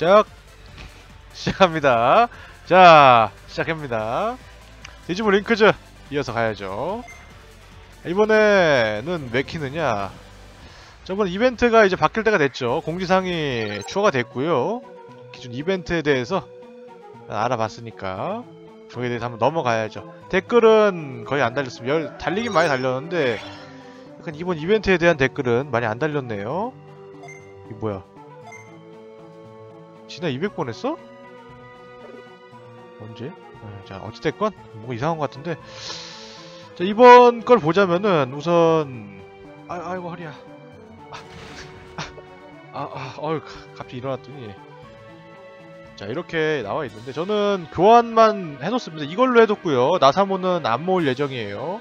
시작. 시작합니다. 자 시작합니다. 디지몬 링크즈 이어서 가야죠. 이번에는 왜 키느냐? 저번 이벤트가 이제 바뀔 때가 됐죠. 공지사항이 추가가 됐고요. 기존 이벤트에 대해서 알아봤으니까 저기에 대해서 한번 넘어가야죠. 댓글은 거의 안 달렸습니다. 열, 달리긴 많이 달렸는데 약간 이번 이벤트에 대한 댓글은 많이 안 달렸네요. 이 뭐야 지나 200번 했어? 언제? 어, 자 어찌됐건 뭔가 이상한 것 같은데. 자 이번 걸 보자면은 우선 아, 아이고 허리야. 아, 아, 아 어휴 갑자기 일어났더니. 자 이렇게 나와 있는데 저는 교환만 해놓습니다. 이걸로 해뒀고요. 나사모는 안 모을 예정이에요.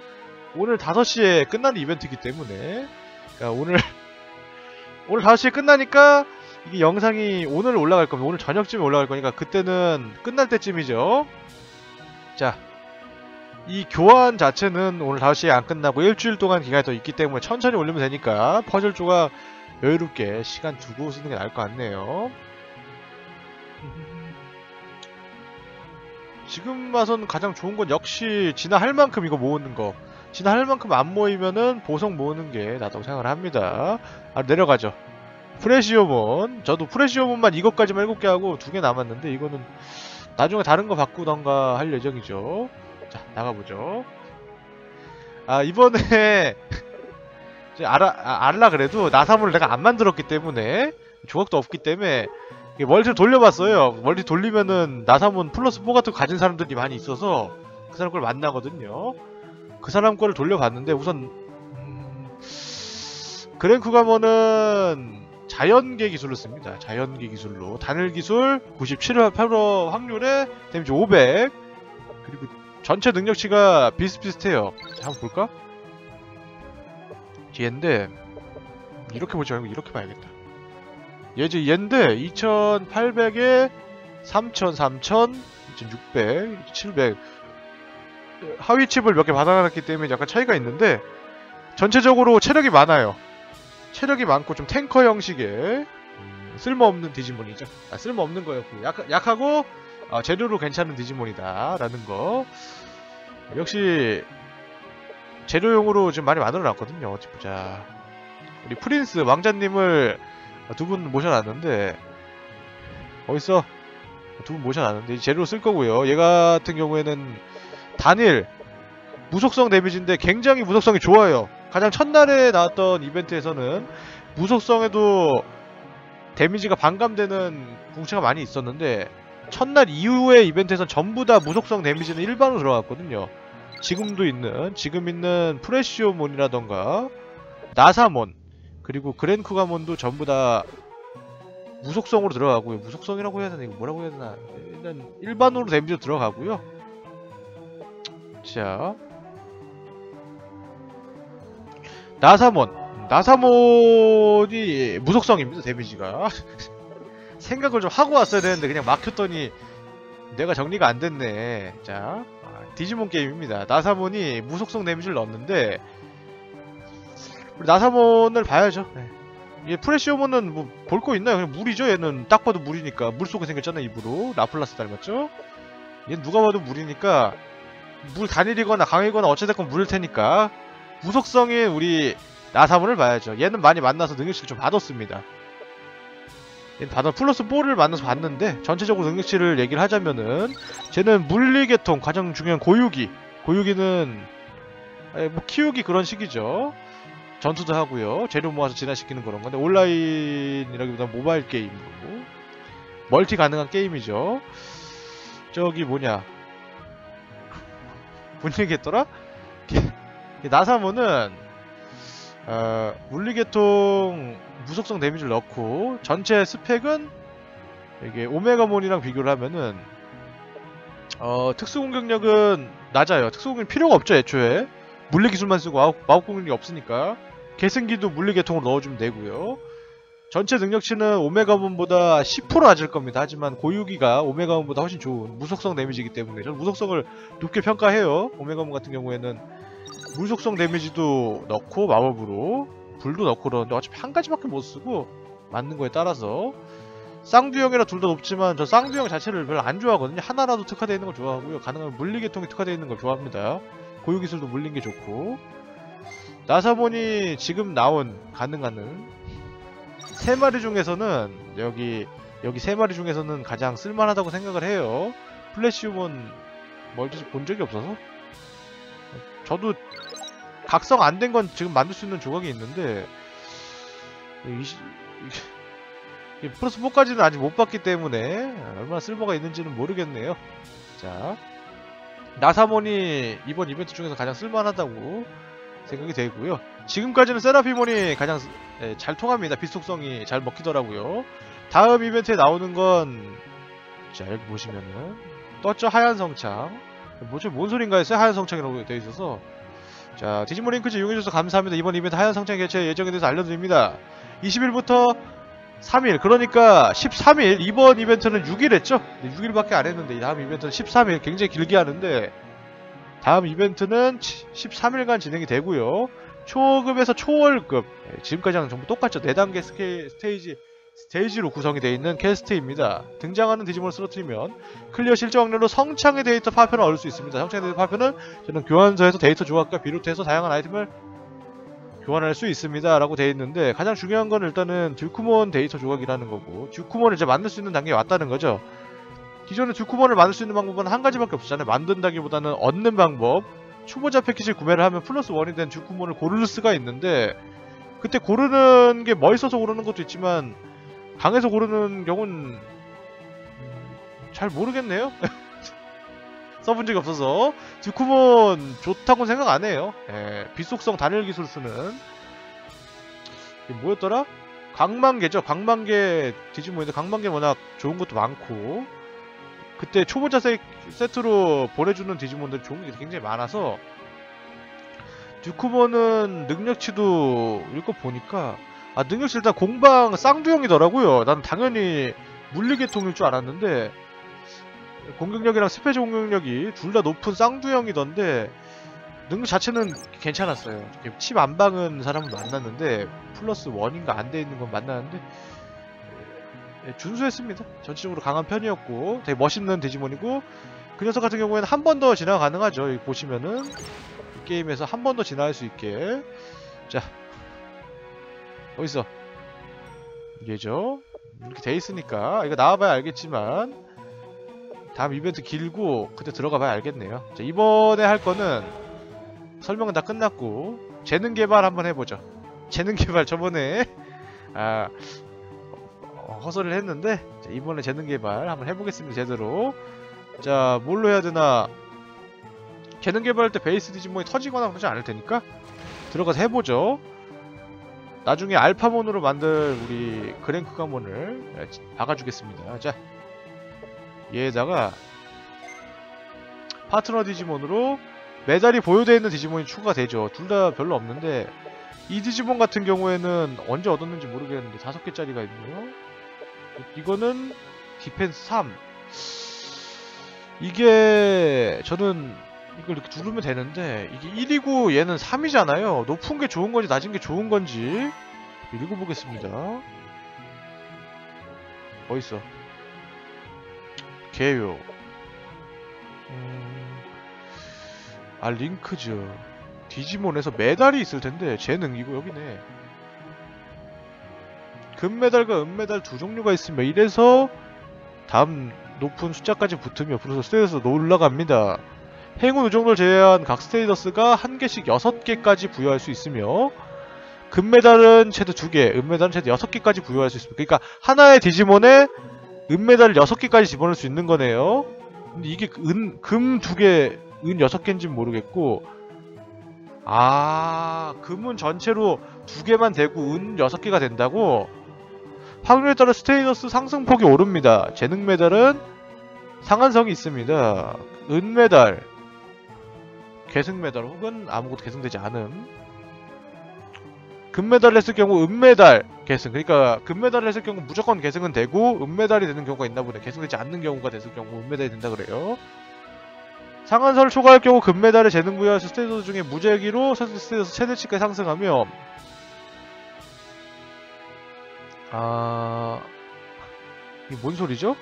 오늘 5시에 끝나는 이벤트이기 때문에. 그러니까 오늘 오늘 5시에 끝나니까 이게 영상이 오늘 올라갈 겁니다. 오늘 저녁쯤에 올라갈 거니까 그때는 끝날 때쯤이죠. 자, 이 교환 자체는 오늘 5시에 안 끝나고 일주일 동안 기간이 더 있기 때문에 천천히 올리면 되니까 퍼즐 조각 여유롭게 시간 두고 쓰는 게 나을 것 같네요. 지금 와선 가장 좋은 건 역시 지나할 만큼 이거 모으는 거. 지나할 만큼 안 모이면은 보석 모으는 게 낫다고 생각을 합니다. 아, 내려가죠. 프레시오몬 저도 프레시오몬만 이것까지만 7개 하고 두 개 남았는데 이거는 나중에 다른 거 바꾸던가 할 예정이죠. 자 나가보죠. 아 이번에 알아, 아, 알라 그래도 나사물을 내가 안 만들었기 때문에 조각도 없기 때문에 멀티를 돌려봤어요. 멀티 돌리면은 나사문 플러스 4 같은 거 가진 사람들이 많이 있어서 그 사람 걸 만나거든요. 그 사람 거를 돌려봤는데 우선 음... 그랭크 가면은 자연계 기술로 씁니다. 자연계 기술로 단일 기술 97% 확률에 데미지 500 그리고 전체 능력치가 비슷비슷해요. 자, 한번 볼까? 얘인데 이렇게 보지 말고 이렇게 봐야겠다. 얘 이제 얘인데 2800에 3000, 3000, 2600, 700 하위 칩을 몇 개 받아놨기 때문에 약간 차이가 있는데 전체적으로 체력이 많아요. 체력이 많고 좀 탱커 형식의 음, 쓸모없는 디지몬이죠. 아, 쓸모없는 거였고 약, 약하고 아, 재료로 괜찮은 디지몬이다 라는 거 역시 재료용으로 지금 많이 만들어놨거든요. 어디 보자. 우리 프린스 왕자님을 두 분 모셔놨는데 어딨어? 두 분 모셔놨는데 재료로 쓸 거고요. 얘 같은 경우에는 단일 무속성 데미지인데 굉장히 무속성이 좋아요. 가장 첫날에 나왔던 이벤트에서는 무속성에도 데미지가 반감되는 궁체가 많이 있었는데 첫날 이후의 이벤트에선 전부 다 무속성 데미지는 일반으로 들어갔거든요. 지금도 있는 지금 있는 프레시오몬이라던가 나사몬 그리고 그랜쿠가몬도 전부 다 무속성으로 들어가고요. 무속성이라고 해야 되나 이거 뭐라고 해야 되나 일단 일반으로 데미지로 들어가고요. 자 나사몬. 나사몬이 무속성입니다 데미지가. 생각을 좀 하고 왔어야 되는데 그냥 막혔더니 내가 정리가 안 됐네. 자 아, 디지몬 게임입니다. 나사몬이 무속성 데미지를 넣었는데 우리 나사몬을 봐야죠. 네. 얘 프레시오몬은 뭐 볼 거 있나요? 그냥 물이죠? 얘는 딱 봐도 물이니까. 물속에 생겼잖아 입으로. 라플라스 닮았죠? 얘는 누가 봐도 물이니까. 물 단일이거나 강이거나 어찌됐건 물일 테니까 무속성인 우리 나사문을 봐야죠. 얘는 많이 만나서 능력치를 좀 받았습니다. 얘는 받아 플러스 4를 만나서 봤는데 전체적으로 능력치를 얘기를 하자면은 쟤는 물리계통 가장 중요한 고유기 고유기는 뭐 키우기 그런 식이죠. 전투도 하고요. 재료 모아서 진화시키는 그런 건데 온라인이라기보다 모바일 게임이고 멀티 가능한 게임이죠. 저기 뭐냐 뭔 얘기했더라? 나사모는 어, 물리계통 무속성 데미지를 넣고 전체 스펙은 이게 오메가몬이랑 비교를 하면은 어, 특수 공격력은 낮아요. 특수 공격 필요가 없죠 애초에 물리 기술만 쓰고 마법, 공격력이 없으니까 계승기도 물리계통으로 넣어주면 되고요. 전체 능력치는 오메가몬보다 10% 낮을 겁니다. 하지만 고유기가 오메가몬보다 훨씬 좋은 무속성 데미지이기 때문에 저는 무속성을 높게 평가해요. 오메가몬 같은 경우에는 물속성 데미지도 넣고 마법으로 불도 넣고 그러는데 어차피 한 가지밖에 못 쓰고 맞는 거에 따라서 쌍두형이라 둘 다 높지만 저 쌍두형 자체를 별로 안 좋아하거든요. 하나라도 특화되어 있는 걸 좋아하고요. 가능하면 물리계통이 특화되어 있는 걸 좋아합니다. 고유기술도 물린 게 좋고 나사본이 지금 나온 가능하는 세 마리 중에서는 여기 여기 세 마리 중에서는 가장 쓸만하다고 생각을 해요. 플래시 우먼 멀티지 본 적이 없어서 저도 각성 안 된 건 지금 만들 수 있는 조각이 있는데 이, 플러스 4까지는 아직 못 봤기 때문에 얼마나 쓸모가 있는지는 모르겠네요. 자, 나사몬이 이번 이벤트 중에서 가장 쓸만하다고 생각이 되고요. 지금까지는 세라피몬이 가장 쓰- 예, 잘 통합니다. 빛속성이 잘 먹히더라고요. 다음 이벤트에 나오는 건 자, 여기 보시면은 떴죠? 하얀 성창. 뭐지? 뭔 소린가 했어요? 하얀 성창이라고 되어 있어서 자, 디지몬 링크즈 이용해주셔서 감사합니다. 이번 이벤트 하얀 성창 개최 예정에 대해서 알려드립니다. 20일부터 3일, 그러니까 13일, 이번 이벤트는 6일 했죠? 6일밖에 안 했는데, 이 다음 이벤트는 13일, 굉장히 길게 하는데, 다음 이벤트는 13일간 진행이 되고요 초급에서 초월급, 예, 지금까지랑 전부 똑같죠? 4단계 스케, 스테이지, 스테이지로 구성이 되어 있는 퀘스트입니다. 등장하는 디지몬을 쓰러뜨리면 클리어 일정 확률로 성창의 데이터 파편을 얻을 수 있습니다. 성창의 데이터 파편은 저는 교환소에서 데이터 조각과 비롯해서 다양한 아이템을 교환할 수 있습니다. 라고 되어 있는데 가장 중요한 건 일단은 듀쿠몬 데이터 조각이라는 거고 듀쿠몬을 이제 만들 수 있는 단계에 왔다는 거죠. 기존에 듀쿠몬을 만들 수 있는 방법은 한 가지밖에 없었잖아요. 만든다기보다는 얻는 방법. 초보자 패키지 구매를 하면 플러스 원이 된 듀쿠몬을 고를 수가 있는데 그때 고르는 게 멋있어서 고르는 것도 있지만 강해서 고르는 경우는 음, 잘 모르겠네요. 써본 적이 없어서 듀쿠몬 좋다고 생각 안 해요. 예, 빛속성 단일 기술 쓰는 뭐였더라? 광만개죠. 광만개 디지몬인데 광만개 워낙 좋은 것도 많고 그때 초보자 세, 세트로 보내주는 디지몬들 좋은 게 굉장히 많아서 듀쿠몬은 능력치도 이거 보니까 아 능력치 일단 공방 쌍두형이더라고요. 난 당연히 물리계통일 줄 알았는데 공격력이랑 special 공격력이 둘 다 높은 쌍두형이던데 능력 자체는 괜찮았어요. 칩 안 박은 사람은 만났는데 플러스 원인가 안 돼 있는 건 만났는데 예, 준수했습니다. 전체적으로 강한 편이었고 되게 멋있는 디지몬이고 그 녀석 같은 경우에는 한 번 더 진화가 가능하죠. 보시면은 이 게임에서 한 번 더 진화할 수 있게 자 어딨어? 얘죠? 이렇게 돼 있으니까. 이거 나와봐야 알겠지만. 다음 이벤트 길고 그때 들어가봐야 알겠네요. 자 이번에 할 거는 설명은 다 끝났고 재능 개발 한번 해보죠. 재능 개발 저번에 아 어, 허설을 했는데 자, 이번에 재능 개발 한번 해보겠습니다 제대로. 자 뭘로 해야 되나? 재능 개발할 때 베이스 디지몬이 터지거나 그러지 않을 테니까 들어가서 해보죠 나중에 알파몬으로 만들 우리 그랑쿠가몬을 예, 박아주겠습니다 자 얘에다가 파트너 디지몬으로 메달이 보유되어 있는 디지몬이 추가되죠. 둘 다 별로 없는데 이 디지몬 같은 경우에는 언제 얻었는지 모르겠는데 다섯 개짜리가 있네요. 이거는 디펜스 3. 이게 저는 이걸 이렇게 누르면 되는데 이게 1이고 얘는 3이잖아요. 높은 게 좋은 건지 낮은 게 좋은 건지 읽어보겠습니다. 어딨어? 개요. 음... 아 링크즈. 디지몬에서 메달이 있을 텐데 이거 여기네. 금메달과 은메달 두 종류가 있으며 이래서 다음 높은 숫자까지 붙으며 플러스 status 올라갑니다. 행운 우정도를 제외한 각 status가 한 개씩 여섯 개까지 부여할 수 있으며 금메달은 최대 두 개, 은메달은 최대 여섯 개까지 부여할 수 있습니다. 그러니까 하나의 디지몬에 은메달을 여섯 개까지 집어넣을 수 있는 거네요. 근데 이게 은, 금두 개, 은 여섯 개인지는 모르겠고 아, 금은 전체로 두 개만 되고 은 여섯 개가 된다고? 확률에 따라 status 상승폭이 오릅니다. 재능 메달은 상한선이 있습니다. 은 메달, 계승 메달 혹은 아무것도 계승되지 않음. 금메달을 했을 경우 은메달 계승. 그러니까 금메달을 했을 경우 무조건 계승은 되고 은메달이 되는 경우가 있나 보네. 계승되지 않는 경우가 됐을 경우 은메달이 된다 그래요. 상한선을 초과할 경우 금메달의 재능 부여할 수 status 중에 무작위로 status 최대치까지 상승하며 아 이게 뭔 소리죠?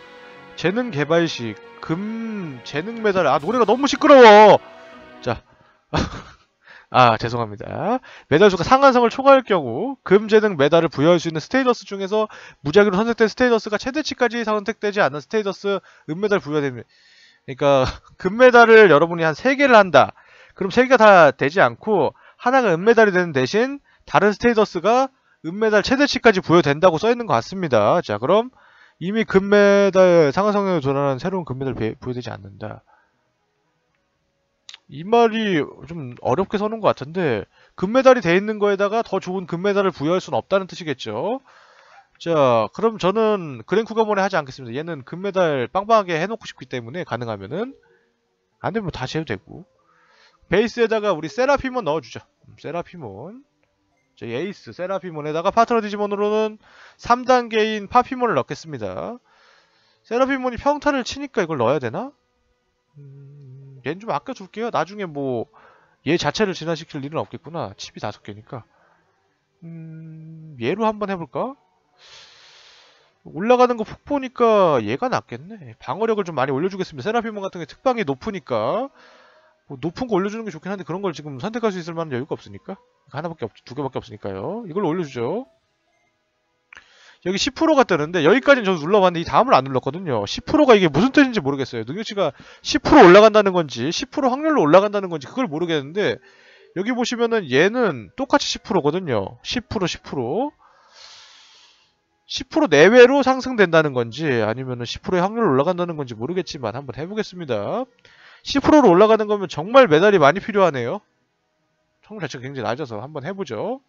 재능 개발 시 금 재능 메달 아 노래가 너무 시끄러워 자 아, 죄송합니다. 메달 수가 상한선을 초과할 경우 금 재능 메달을 부여할 수 있는 status 중에서 무작위로 선택된 status가 최대치까지 선택되지 않는 status 은메달 부여됩니다. 그러니까 금메달을 여러분이 한 3개를 한다. 그럼 3개가 다 되지 않고 하나가 은메달이 되는 대신 다른 스테이더스가 은메달 최대치까지 부여된다고 써 있는 것 같습니다. 자, 그럼 이미 금메달 상한선에 도달하는 새로운 금메달 부여되지 않는다. 이 말이 좀 어렵게 서는 것 같은데 금메달이 돼 있는 거에다가 더 좋은 금메달을 부여할 수는 없다는 뜻이겠죠. 자, 그럼 저는 그랭쿠가몬에 하지 않겠습니다. 얘는 금메달 빵빵하게 해놓고 싶기 때문에 가능하면은 안 되면 다시 해도 되고 베이스에다가 우리 세라피몬 넣어주죠. 음, 세라피몬 저 에이스 세라피몬에다가 파트너 디지몬으로는 3단계인 파피몬을 넣겠습니다. 세라피몬이 평타를 치니까 이걸 넣어야 되나? 음... 얘는 좀 아껴둘게요. 나중에 뭐 얘 자체를 진화시킬 일은 없겠구나. 칩이 다섯 개니까. 음, 얘로 한번 해볼까? 올라가는 거푹 보니까 얘가 낫겠네. 방어력을 좀 많이 올려주겠습니다. 세라피몬 같은 게 특방이 높으니까 뭐 높은 거 올려주는 게 좋긴 한데 그런 걸 지금 선택할 수 있을 만한 여유가 없으니까 하나밖에 없, 두 개밖에 없으니까요. 이걸로 올려주죠. 여기 10%가 뜨는데 여기까지는 저도 눌러봤는데 이 다음을 안 눌렀거든요. 10%가 이게 무슨 뜻인지 모르겠어요. 능력치가 10% 올라간다는 건지 10% 확률로 올라간다는 건지 그걸 모르겠는데 여기 보시면은 얘는 똑같이 10%거든요. 10% 10% 10% 내외로 상승된다는 건지 아니면은 10%의 확률로 올라간다는 건지 모르겠지만 한번 해보겠습니다. 10%로 올라가는 거면 정말 메달이 많이 필요하네요. 확률 자체가 굉장히 낮아서 한번 해보죠.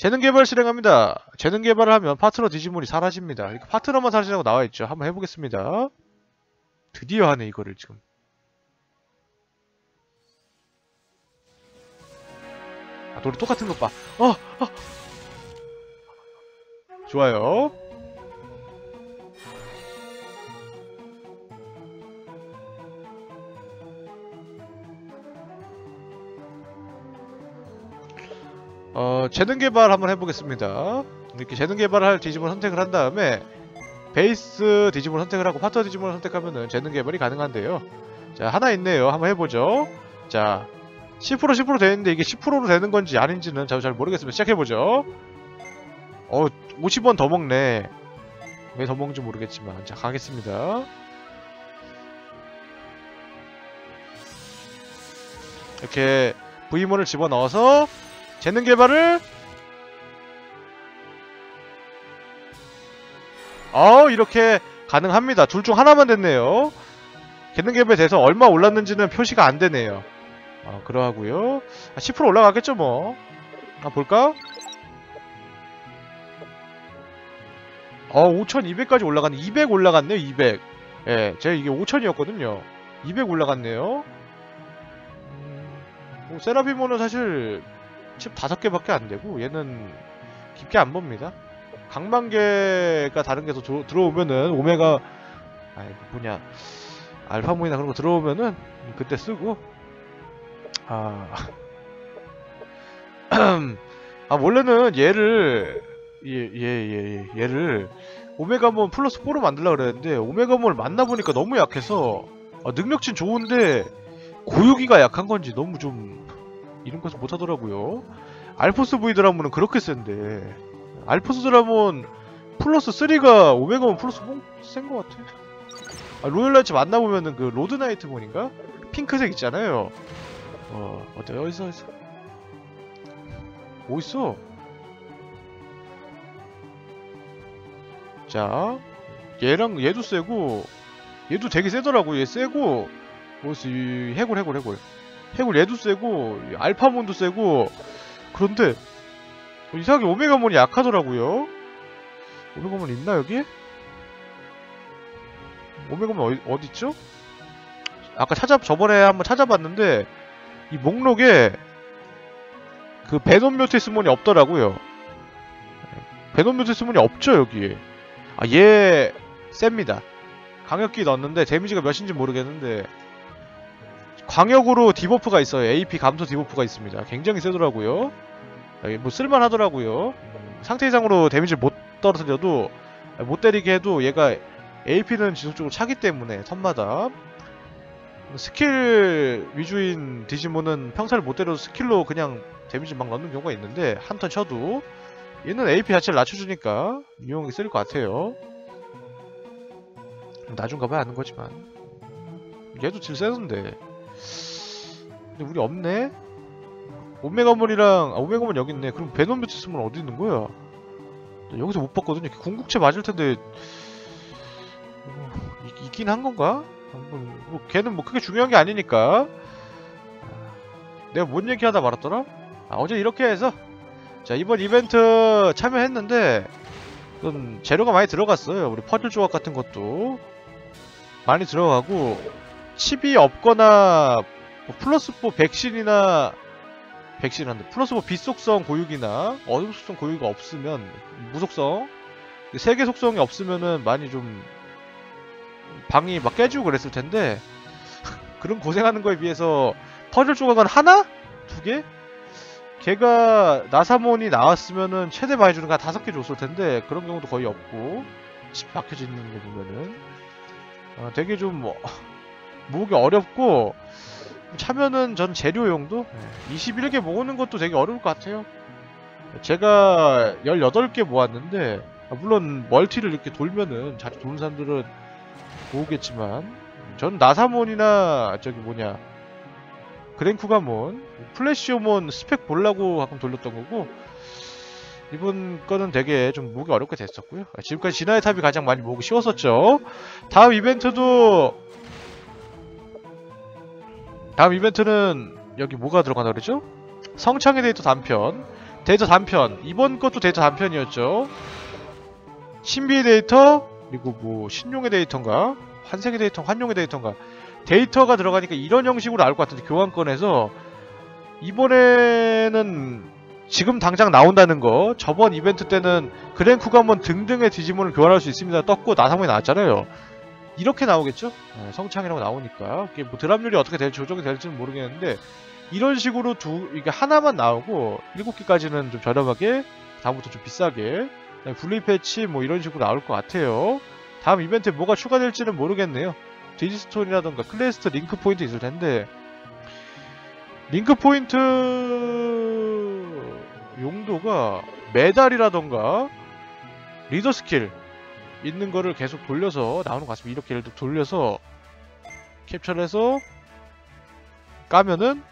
재능 개발 실행합니다. 재능 개발을 하면 파트너 디지몬이 사라집니다. 이렇게 파트너만 사라지라고 나와있죠. 한번 해보겠습니다. 드디어 하네 이거를 지금. 아 노래 똑같은 것 봐. 어! 어! 좋아요. 어, 재능 개발 한번 해보겠습니다. 이렇게 재능 개발할 디지몬 선택을 한 다음에 베이스 디지몬 선택을 하고 파터 디지몬을 선택하면은 재능 개발이 가능한데요. 자, 하나 있네요. 한번 해보죠. 자, 10% 10% 되는데 이게 10%로 되는 건지 아닌지는 저도 잘 모르겠습니다. 시작해보죠. 어, 50원 더 먹네. 왜 더 먹는지 모르겠지만. 자, 가겠습니다. 이렇게 V몬을 집어넣어서 재능 개발을 어 이렇게 가능합니다. 둘 중 하나만 됐네요. 재능 개발에 대해서 얼마 올랐는지는 표시가 안 되네요. 어, 그러하고요. 아, 10% 올라가겠죠 뭐. 아 볼까? 어 5200까지 올라갔네. 200 올라갔네요. 200. 예, 제가 이게 5000이었거든요. 200 올라갔네요. 음, 뭐 세라피모는 사실 칩 다섯 개밖에 안 되고 얘는 깊게 안 봅니다. 강만개가 다른 게서 들어오면은 오메가 아니 뭐냐. 알파몬이나 그런 거 들어오면은 그때 쓰고. 아, 아 원래는 얘를 얘얘얘 예, 예, 예, 얘를 오메가몬 플러스 4로 만들려고 그랬는데 오메가몬을 만나 보니까 너무 약해서 아, 능력치는 좋은데 고유기가 약한 건지 너무 좀 이런 것을 못하더라고요. 알포스 V 드라몬은 그렇게 센데 알포스 드라몬 플러스 3가 오메가몬 플러스 센것 같아. 아, 로열나이츠 만나보면은 그 로드나이트몬인가? 핑크색 있잖아요. 어, 어때? 어디서, 어디서? 어딨어? 자, 얘랑 얘도 세고, 얘도 되게 세더라고. 얘 세고, 뭐였어? 해골, 해골, 해골. 해골 얘도 세고 알파몬도 세고 그런데 이상하게 오메가몬이 약하더라고요 오메가몬 있나 여기? 오메가몬 어디, 어딨죠? 아까 찾아 저번에 한번 찾아봤는데 이 목록에 그 베놈 묘테스몬이 없더라고요 베놈 묘테스몬이 없죠 여기에 아얘 셉니다 강력기 넣었는데 데미지가 몇인지 모르겠는데 광역으로 debuff가 있어요. AP 감소 debuff가 있습니다. 굉장히 세더라고요. 뭐 쓸만하더라고요. 상태 이상으로 데미지를 못 떨어뜨려도 못 때리게 해도 얘가 AP는 지속적으로 차기 때문에 턴마다 스킬 위주인 디지몬은 평타를 못 때려도 스킬로 그냥 데미지 막 넣는 경우가 있는데 한 턴 쳐도 얘는 AP 자체를 낮춰주니까 유용하게 쓸것 같아요 나중 가봐야 아는 거지만 얘도 질 세던데 근데 우리 없네? 오메가몬이랑 아 오메가몬 여기 있네 그럼 베놈 뷰티스몬 어디 있는 거야? 나 여기서 못 봤거든요 궁극체 맞을 텐데 어, 이- 있긴 한 건가? 한번 뭐 걔는 뭐 크게 중요한 게 아니니까 아, 내가 뭔 얘기하다 말았더라? 아, 어제 이렇게 해서 자 이번 이벤트 참여했는데 좀 재료가 많이 들어갔어요 우리 퍼즐 조각 같은 것도 많이 들어가고 칩이 없거나 뭐 플러스 4 백신이나 백신한데 플러스 4 빛속성 고육이나 어둠 속성 고육이 없으면 무속성 세 개 속성이 없으면은 많이 좀 방이 막 깨지고 그랬을 텐데 그런 고생하는 거에 비해서 퍼즐 조각은 하나? 두 개? 걔가 나사몬이 나왔으면은 최대 많이 주는 거한 다섯 개 줬을 텐데 그런 경우도 거의 없고 집 박혀져 있는 거 보면은 어, 되게 좀 뭐, 모으기 어렵고 차면은 전 재료용도 21개 모으는 것도 되게 어려울 것 같아요. 제가 18개 모았는데 아, 물론 멀티를 이렇게 돌면은 자주 도는 사람들은 모으겠지만 전 나사몬이나 저기 뭐냐 그랑쿠가몬 플레시오몬 스펙 보려고 가끔 돌렸던 거고 이번 거는 되게 좀 모으기 어렵게 됐었고요 아, 지금까지 진화의 탑이 가장 많이 모으기 쉬웠었죠 다음 이벤트도 다음 이벤트는 여기 뭐가 들어가나 그러죠? 성창의 데이터 단편 데이터 단편. 이번 것도 데이터 단편이었죠. 신비의 데이터 그리고 뭐 신용의 데이터인가? 환생의 데이터 환용의 데이터인가? 데이터가 들어가니까 이런 형식으로 나올 것 같은데 교환권에서 이번에는 지금 당장 나온다는 거 저번 이벤트 때는 그랭쿠가몬 등등의 디지몬을 교환할 수 있습니다. 떴고 나사몬이 나왔잖아요 이렇게 나오겠죠? 네, 성창이라고 나오니까 뭐 드랍률이 어떻게 될지 조정이 될지는 모르겠는데 이런 식으로 두 이게 하나만 나오고 일곱 개까지는 좀 저렴하게 다음부터 좀 비싸게 분리 패치 뭐 이런 식으로 나올 것 같아요. 다음 이벤트에 뭐가 추가될지는 모르겠네요. 디지스톤이라던가 클레스트 링크 포인트 있을 텐데 링크 포인트 용도가 메달이라던가 리더 스킬 있는 거를 계속 돌려서 나오는 것 같습니다. 이렇게 예를 돌려서 캡처를 해서 까면은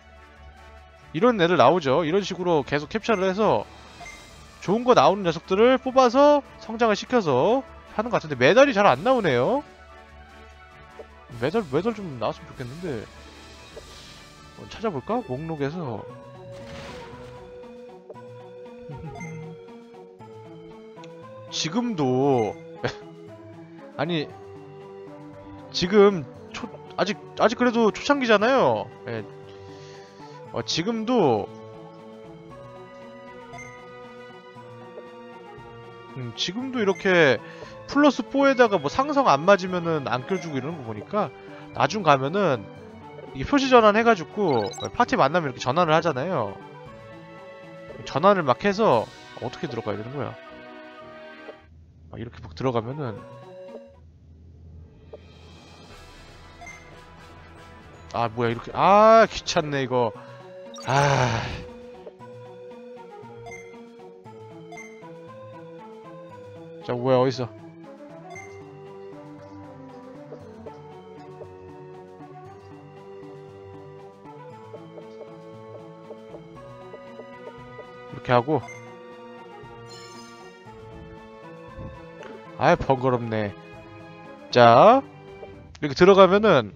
이런 애들 나오죠. 이런 식으로 계속 캡처를 해서 좋은 거 나오는 녀석들을 뽑아서 성장을 시켜서 하는 것 같은데 메달이 잘 안 나오네요. 메달 메달 좀 나왔으면 좋겠는데 어, 찾아볼까? 목록에서 지금도 아니 지금 초, 아직 아직 그래도 초창기잖아요. 예. 어, 지금도 음, 지금도 이렇게 플러스 4에다가 뭐 상성 안 맞으면은 안 껴주고 이러는 거 보니까 나중 가면은 이게 표시 전환 해가지고 파티 만나면 이렇게 전환을 하잖아요. 전환을 막 해서 어떻게 들어가야 되는 거야? 막 이렇게 막 들어가면은. 아 뭐야 이렇게. 아 귀찮네 이거. 아. 자, 뭐야, 어딨어? 이렇게 하고 아이 번거롭네. 자 이렇게 들어가면은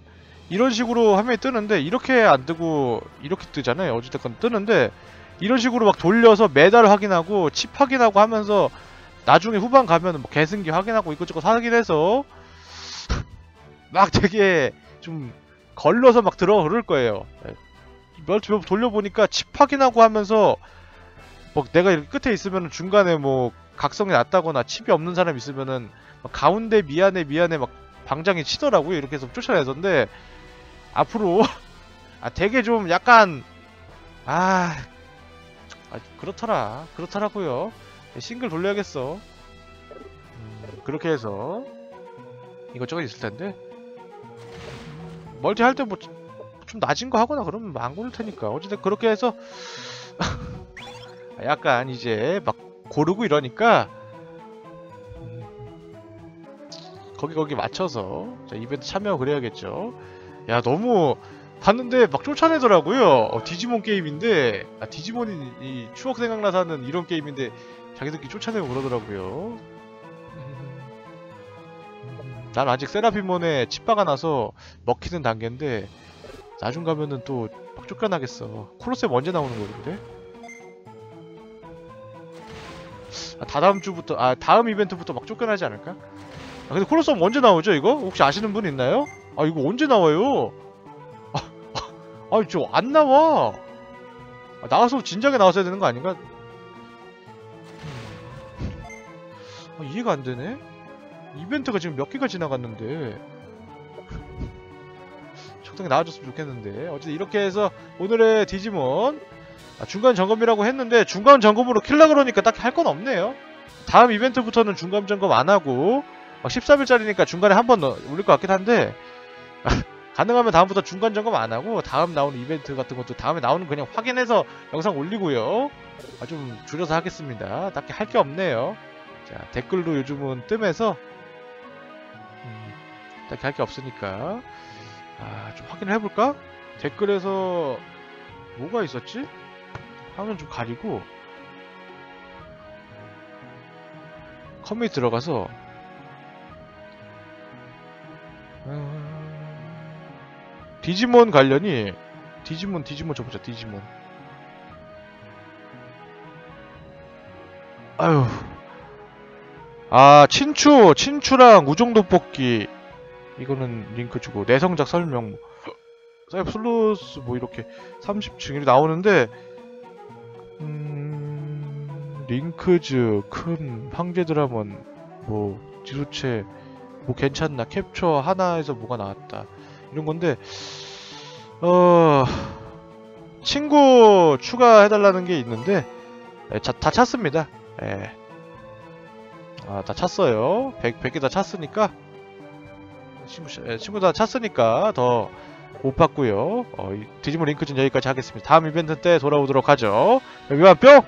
이런 식으로 화면이 뜨는데 이렇게 안 뜨고 이렇게 뜨잖아요. 어찌됐건 뜨는데 이런 식으로 막 돌려서 메달 확인하고 칩 확인하고 하면서 나중에 후반 가면은 뭐 개승기 확인하고 이것저것 확인해서 막 되게 좀 걸러서 막 들어 그럴 거예요. 멸치 돌려보니까 칩 확인하고 하면서 뭐 내가 이렇게 끝에 있으면 중간에 뭐 각성이 낮다거나 칩이 없는 사람 있으면은 막 가운데 미안해 미안해 막 방장이 치더라고요. 이렇게 해서 쫓아내던데 앞으로 아 되게 좀 약간 아, 아 그렇더라. 그렇더라고요. 싱글 돌려야겠어. 그렇게 해서 이것저것 있을 텐데. 멀티 할 때 뭐 좀 낮은 거 하거나 그러면 안 고를 테니까. 어쨌든 그렇게 해서 약간 이제 막 고르고 이러니까 음, 거기 거기 맞춰서 자, 이벤트 참여 그래야겠죠. 야 너무 봤는데 막 쫓아내더라고요. 어, 디지몬 게임인데 아 디지몬이 이 추억 생각나서 하는 이런 게임인데 자기들끼리 쫓아내고 그러더라고요. 난 아직 세라핀몬에 칩바가 나서 먹히는 단계인데 나중 가면은 또 막 쫓겨나겠어. 콜로세움 언제 나오는 거지 근데? 아, 다다음 주부터 아 다음 이벤트부터 막 쫓겨나지 않을까? 아 근데 콜로세움 언제 나오죠 이거? 혹시 아시는 분 있나요? 아 이거 언제 나와요? 아저 안 나와 아, 나와서 진작에 나왔어야 되는 거 아닌가? 아, 이해가 안 되네 이벤트가 지금 몇 개가 지나갔는데 적당히 나와줬으면 좋겠는데 어쨌든 이렇게 해서 오늘의 디지몬 아, 중간 점검이라고 했는데 중간 점검으로 킬라 그러니까 딱히 할 건 없네요. 다음 이벤트부터는 중간 점검 안 하고 막 13일짜리니까 중간에 한 번 올릴 것 같긴 한데 가능하면 다음부터 중간 점검 안 하고 다음 나오는 이벤트 같은 것도 다음에 나오는 그냥 확인해서 영상 올리고요. 아, 좀 줄여서 하겠습니다. 딱히 할 게 없네요. 자 댓글도 요즘은 뜸해서 음, 딱히 할 게 없으니까. 아, 좀 확인을 해볼까? 댓글에서 뭐가 있었지? 화면 좀 가리고 커뮤니티 들어가서 음, 디지몬 관련이 디지몬 디지몬 줘보자 디지몬. 아유 아 친추 친추랑 우정도 뽑기. 이거는 링크 주고. 내성작 설명. 뭐, 사이플러스 뭐 이렇게 30층이 나오는데 음... 링크즈 큰 황제 드라먼 뭐 지수체 뭐 괜찮나? 캡처 하나에서 뭐가 나왔다. 이런 건데 어 친구 추가해달라는 게 있는데 예, 자, 다 찼습니다. 예. 아다 찼어요. 100, 100개 다 찼으니까 친구, 예, 친구 다 찼으니까 더 못 받고요. 어, 이 디지몬 링크는 여기까지 하겠습니다. 다음 이벤트 때 돌아오도록 하죠. 여기만 뿅!